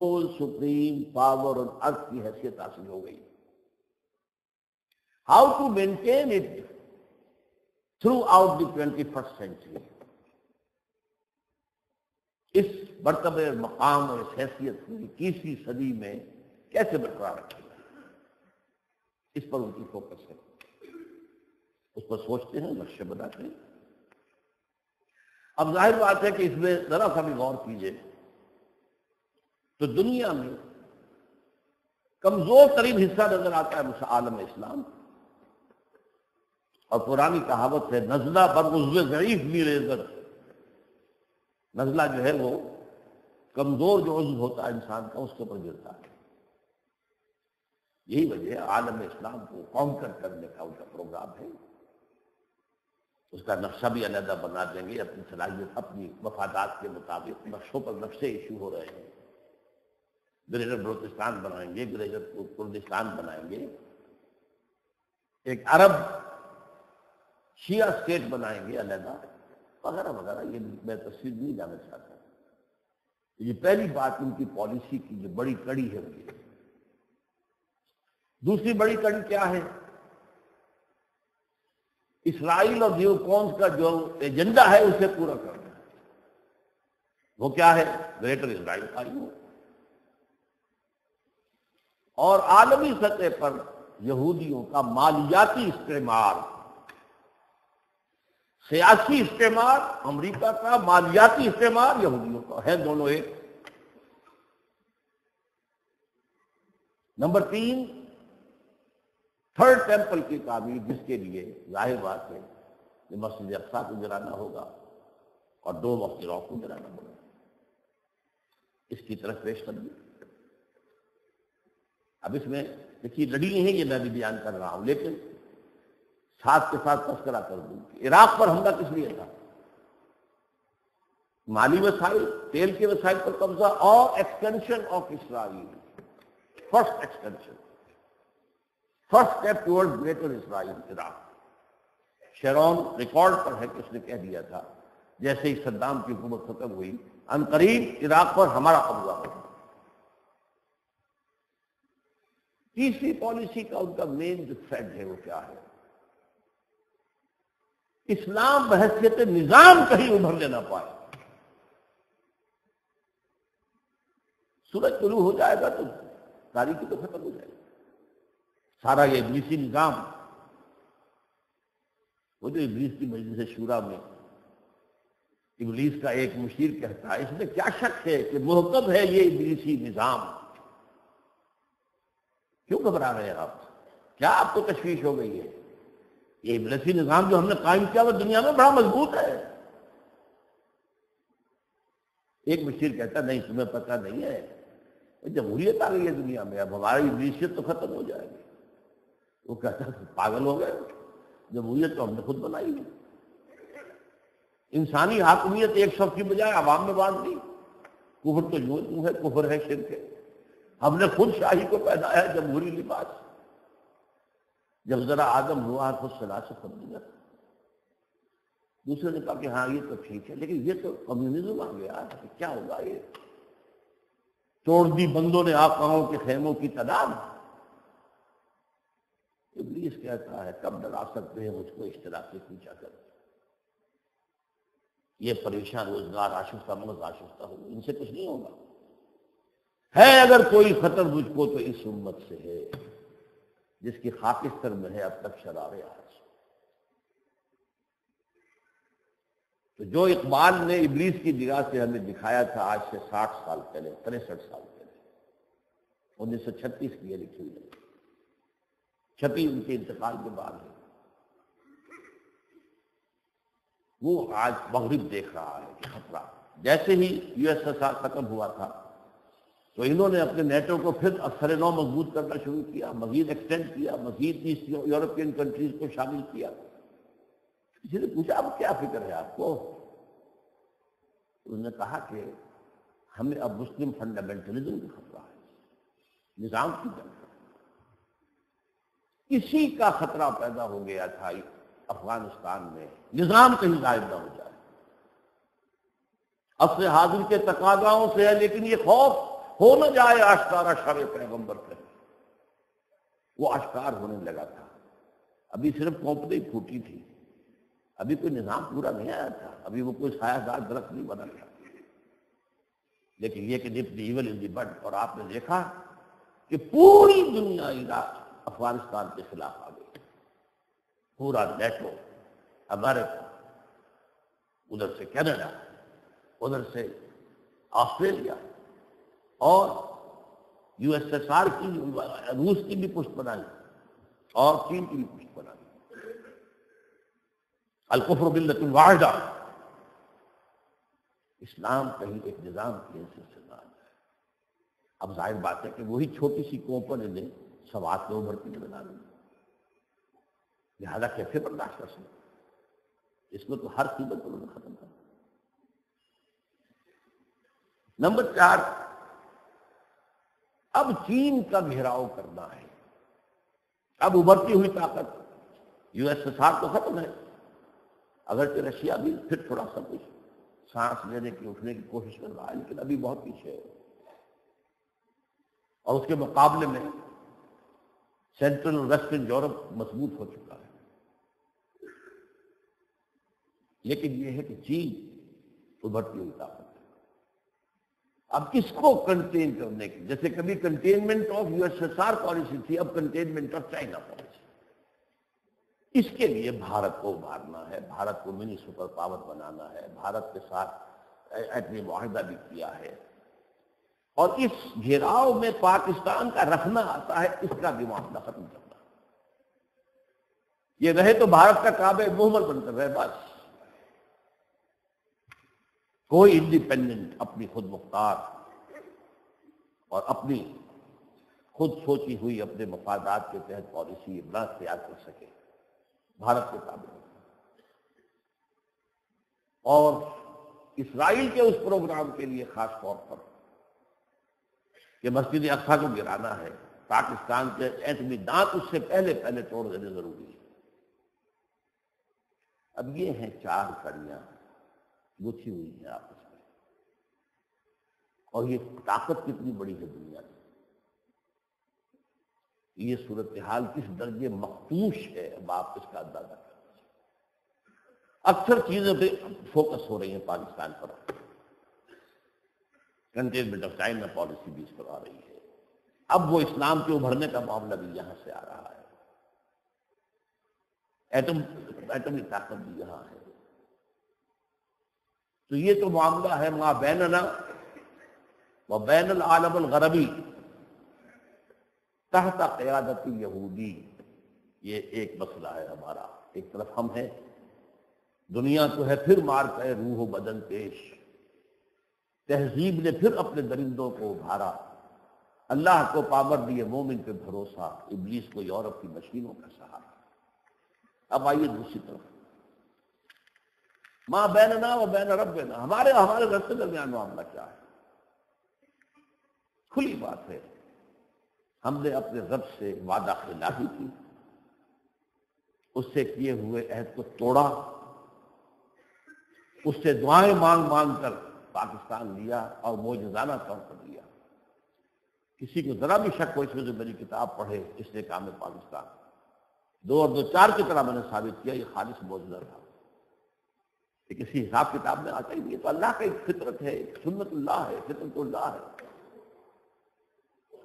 Supreme power और अर्थ की हैसियत हासिल हो गई। How to maintain it throughout the twenty first century इस मरतबे मकाम और इस हैसियत को इक्कीसवीं सदी में कैसे बरकरार रखेगा इस पर उनकी फोकस है। उस पर सोचते हैं, लक्ष्य बनाते हैं। अब ज़ाहिर बात है कि इसमें जरा सा भी गौर कीजिए। तो दुनिया में कमज़ोर तरीन हिस्सा नज़र आता है आलम इस्लाम। और पुरानी कहावत है, नजला पर उज्व जरीफ भी रेजर नजला जो है वो कमज़ोर जो उज्व होता है इंसान का, उसके ऊपर गिरता है। यही वजह आलम इस्लाम को काउंटर करने का उनका प्रोग्राम है। उसका नक्शा भी अलहदा बना देंगे, अपनी सलाहियत, अपनी मफादात के मुताबिक नक्शों पर नक्शे इशू हो रहे हैं। ग्रेटर बलोचिस्तान बनाएँगे, ग्रेटर कुर्दिस्तान बनाएँगे। एक अरब शिया स्टेट बनाएँगे, अलहदा। वगैरह वगैरह, ये मैं तस्वीर नहीं जाना चाहता। ये पहली बात, उनकी पॉलिसी की जो बड़ी कड़ी है उनकी दूसरी बड़ी कड़ी क्या है? इसराइल और न्यूकॉन्स का जो एजेंडा है, उसे पूरा करना वो क्या है? ग्रेटर इसराइल का ही। और आलमी सतह पर यहूदियों का मालियाती इस्तेमाल। सियासी इस्तेमाल, अमेरिका का मालियाती इस्तेमाल यहूदियों का। है दोनों एक। नंबर तीन, थर्ड टेंपल की तामीर जिसके लिए ज़ाहिर बात है कि मस्जिद अक्सा को गिराना होगा और दो वक्त रॉक को गिराना होगा। इसकी तरफ़ पेश कर दी अब इसमें देखिए, लड़ी नहीं है ये मैं भी बयान कर रहा हूँ, लेकिन साथ के साथ तस्करा कर दूँ। इराक पर हमला किस लिए था? माली वसाइल, तेल के वसाइल पर कब्जा और extension of Israel first extension first step toward greater Israel Iraq Sharon record पर है कि उसने कह दिया था, जैसे ही सद्दाम की हुकूमत खत्म हुई अनकरीब इराक पर हमारा कब्जा होगा तीसरी पॉलिसी का उनका मेन जो थ्रेड है वो क्या है? इस्लाम बहसियत निज़ाम कहीं उभर लेना पाए। सूरज शुरू हो जाएगा तो तारीखी तो खत्म हो जाएगी। सारा ये इबलीसी निज़ाम। वो जो इबलीस की मजलिस शूरा में, इबलीस का एक मुशीर कहता है, इसमें क्या शक है कि मोहकम है ये इबलीसी निज़ाम? क्यों घबरा रहे हैं आप? क्या आपको तशवीश हो गई है? ये इबलीसी निज़ाम जो हमने कायम किया, वो दुनिया में बड़ा मज़बूत है। एक मुशीर कहता, नहीं, तुम्हें पता नहीं है जमहूरियत आ गई है दुनिया में, अब हमारी इबलीसियत तो खत्म हो जाएगी। वो कहता, पागल हो गए, जमहूरियत तो हमने खुद बनाई है। इंसानी हाकमियत एक शब्द की बजाय आवाम में बांट दी। कुहर तो यूँ है कुहर है शिर के हमने खुद शाही को है जमहूरी लिबास। जब जरा आदम हुआ खुद सला से कर दिया दूसरे ने कहा कि हाँ ये तो ठीक है, लेकिन ये तो कम्युनिज्म आ गया तो क्या होगा ये? तोड़ दी बंदों ने आकाओं के खेमों की तादाद। इब्लीस कहता है, कब डरा सकते हैं मुझको इस तरह से पूछा कर? ये परेशान, रोज़गार आशुस्ता मगज आशुस्ता हो, इनसे कुछ नहीं होगा। है अगर कोई खतर मुझको तो इस उम्मत से है, जिसकी खाकिस्तर में है, अब तक शरार आज तो जो इकबाल ने इबलीस की निगाह से हमें दिखाया था, आज से साठ साल पहले, तिरसठ साल पहले, उन्नीस सौ छत्तीस की यह लिखी हुई छपी उनके इंतकाल के बाद है। वो आज मगरब देख रहा है खतरा। जैसे ही यूएसएसआर खत्म हुआ था तो इन्होंने अपने नेटो को फिर असर नौ मज़बूत करना शुरू किया, मजीद एक्सटेंड किया, मजीद ईस्ट यूरोपियन कंट्रीज़ को शामिल किया। किसी ने पूछा, अब क्या फ़िक्र है आपको? उन्होंने कहा कि हमें अब मुस्लिम फंडामेंटलिज्म का खतरा है, निज़ाम की जंग इसी का खतरा पैदा हो गया था अफ़गानिस्तान में, निज़ाम कहीं गायब ना हो जाए। अब से हाजिर के तकाजाओं से है, लेकिन ये खौफ हो न जाए आश्कारा शर पैगंबर पर वो आश्कार होने लगा था। अभी सिर्फ़ कौपदे फूटी थी। अभी कोई निज़ाम पूरा नहीं आया था। अभी वो कोई सायादार दरख्त नहीं बना था लेकिन ये कि इवल इन दी बट, और आपने देखा कि पूरी दुनिया इराक अफ़गानिस्तान के खिलाफ आ गई। पूरा नेटो अमेरिका, उधर से कनाडा, उधर से ऑस्ट्रेलिया और यूएसएसआर की रूस की भी पुष्ट बनाई और चीन की भी पुष्ट अलकुफर बिल्लतुल वाहिदा। इस्लाम कहीं एक निज़ाम की हैसियत से है। अब ज़ाहिर बात है कि वही छोटी सी कोपन ने सवात में उभरती के बना दी लिहाजा कैसे बर्दाश्त कर सकते इसमें तो हर कीमत पर खत्म कर नंबर चार अब चीन का घेराव करना है। अब उभरती हुई ताकत यूएसएसआर तो खत्म है। अगर कि रशिया भी फिर थोड़ा सा कुछ सांस लेने की, उठने की कोशिश कर रहा है, लेकिन अभी बहुत पीछे है। और उसके मुकाबले में सेंट्रल और वेस्टर्न यूरोप मज़बूत हो चुका है। लेकिन यह है कि चीन उभरती हुई ताकत। अब इसको कंटेन करने की जैसे कभी कंटेनमेंट ऑफ़ यूएसएसआर पॉलिसी थी, अब कंटेनमेंट ऑफ़ चाइना पॉलिसी इसके लिए भारत को उभारना है, भारत को मिनी सुपर पावर बनाना है, भारत के साथ एटमी माहिदा भी किया है। और इस घेराव में पाकिस्तान का रखना आता है, इसका भी मामला खत्म करना। ये रहे तो भारत का काबे मोहम्मद बनकर रहे, बस। कोई इंडिपेंडेंट अपनी खुद मुख्तार और अपनी खुद सोची हुई अपने मफादात के तहत पॉलिसी न तैयार कर सके, भारत के काबिल और इसराइल के उस प्रोग्राम के लिए खास तौर पर कि मस्जिद अक्सा को गिराना है, पाकिस्तान के एटमी दांत उससे पहले पहले तोड़ देने ज़रूरी है। अब ये हैं चार कड़ियाँ। गुथी हुई है आपस में। और ये ताकत कितनी बड़ी है दुनिया की। ये सूरत हाल किस दर्जे मखदूश है, अब आप इसका अंदाज़ा कर अक्सर चीज़ों पे फोकस हो रही है पाकिस्तान पर। कंटेनमेंट ऑफ़ चाइना पॉलिसी भी इस पर आ रही है। अब वो इस्लाम के उभरने का मामला भी यहाँ से आ रहा है। एटम एटमी ताकत भी यहाँ है। तो ये तो मामला है माँ बैनना व बैन आलम गरबी। तहता क्यादती यहूदी। ये एक मसला है हमारा। एक तरफ़ हम हैं। दुनिया तो है फिर मार कहे रूह बदन पेश। तहजीब ने फिर अपने दरिंदों को उभारा। अल्लाह को पावर दिए मोमिन पे भरोसा। इबलीस को यूरोप की मशीनों का सहारा। अब आइए दूसरी तरफ़। माँ बैन ना, व बैन रब बैना हमारे हमारे रस्ते दरमियान मामला क्या है? खुली बात है। हमने अपने रब से वादा खिलाफी की। उससे किए हुए अहद को तोड़ा। उससे दुआएँ मांग मांग कर पाकिस्तान लिया और मोजाना तौर पर लिया। किसी को जरा भी शक हो इसमें जो मेरी किताब पढ़े इसने काम है पाकिस्तान। दो और दो चार की तरह मैंने साबित किया, ये खालिश मौजूदा था। किसी हिसाब किताब में आता ही तो अल्लाह का एक फितरत है सुन्नतुल्लाह है, फितरतुल्लाह है।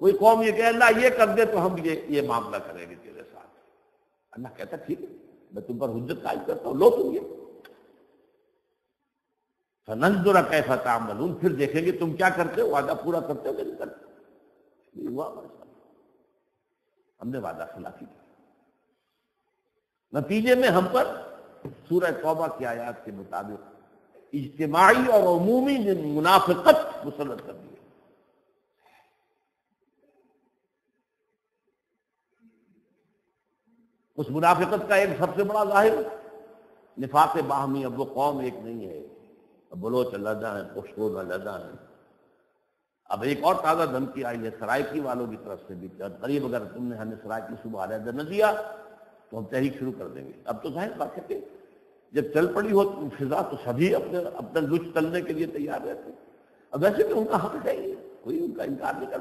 कोई कौम ये कहे, अल्लाह, ये कर दे तो हम ये ये मामला करेंगे तेरे साथ। अल्लाह कहता, ठीक है, मैं तुम पर हुज्जत कायम करता हूँ, लो तुम ये। फनंजुरा कैसा काम तामलून, फिर देखेंगे तुम क्या करते हो, वादा पूरा करते हो नहीं करते हुआ हमने वादा खिलाफी की नतीजे में हम पर सूरह तौबा की आयात के मुताबिक इज्तमाही और अमूमी मुनाफिकत मुसलत कर दी उस मुनाफिकत का एक सबसे बड़ा ज़ाहिर निफाक बाहमी अब वो कौम एक नहीं है। अब बलोच अलहदा है पुश्तून अलहदा है। अब एक और ताज़ा धमकी आई है, सरायकी वालों की तरफ़ से भी करीब अगर तुमने हमें सरायकी सुबह अलहदा न दिया तो हम तहरीक शुरू कर देंगे। अब तो ज़ाहिर बात है जब चल पड़ी हो तो फिजा तो सभी अपने, अपना लुच तलने के लिए तैयार रहते अब वैसे भी उनका हक है कोई उनका इनकार नहीं कर